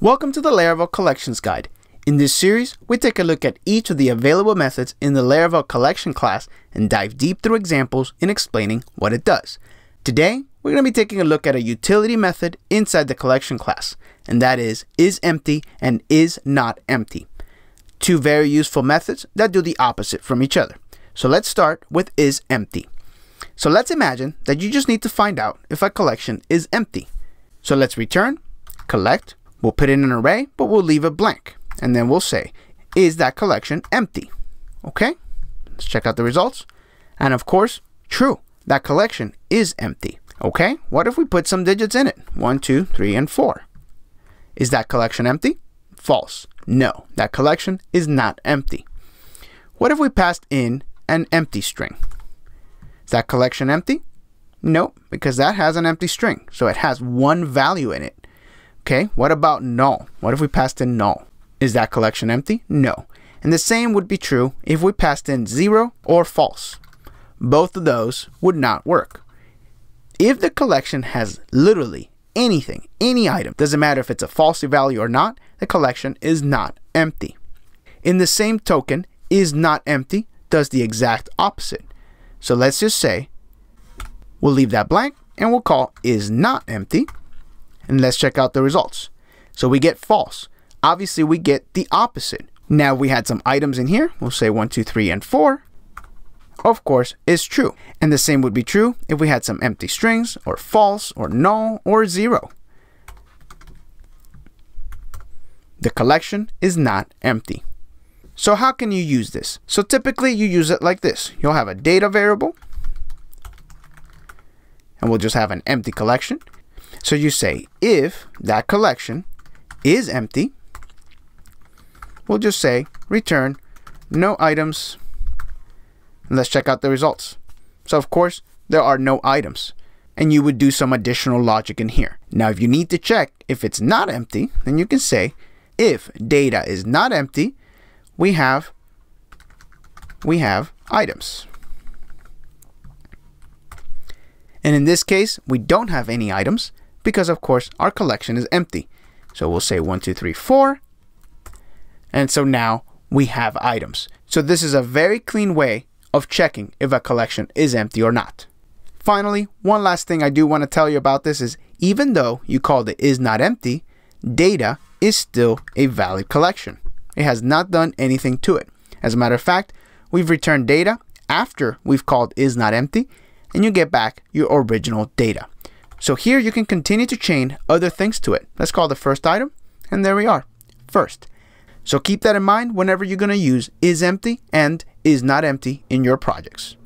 Welcome to the Laravel Collections Guide. In this series, we take a look at each of the available methods in the Laravel Collection class and dive deep through examples in explaining what it does. Today, we're going to be taking a look at a utility method inside the collection class, and that is isEmpty and isNotEmpty. Two very useful methods that do the opposite from each other. So let's start with isEmpty. So let's imagine that you just need to find out if a collection is empty. So let's return collect We'll put in an array, but we'll leave it blank. And then we'll say, is that collection empty? Okay, let's check out the results. And of course, true, that collection is empty. Okay, what if we put some digits in it? One, two, three, and four. Is that collection empty? False. No, that collection is not empty. What if we passed in an empty string? That collection empty? No, because that has an empty string, so it has one value in it. Okay, what about null? What if we passed in null? Is that collection empty? No. And the same would be true if we passed in zero or false. Both of those would not work. If the collection has literally anything, any item, doesn't matter if it's a false value or not, the collection is not empty. In the same token, is not empty does the exact opposite. So let's just say we'll leave that blank and we'll call is not empty and let's check out the results. So we get false. Obviously, we get the opposite. Now we had some items in here. We'll say 1, 2, 3, and 4. Of course, is true. And the same would be true if we had some empty strings, or false, or null, or 0. The collection is not empty. So how can you use this? So typically you use it like this. You'll have a data variable, and we'll just have an empty collection. So you say if that collection is empty, we'll just say return no items. And let's check out the results. So of course, there are no items. And you would do some additional logic in here. Now, if you need to check if it's not empty, then you can say if data is not empty, we have we have items. And in this case, we don't have any items because of course our collection is empty. So we'll say one, two, three, four. And so now we have items. So this is a very clean way of checking if a collection is empty or not. Finally, one last thing I do want to tell you about this is even though you called it is not empty, data is still a valid collection. It has not done anything to it. As a matter of fact, we've returned data after we've called is not empty and you get back your original data. So here you can continue to chain other things to it. Let's call the first item, and there we are, first. So keep that in mind whenever you're going to use is empty and is not empty in your projects.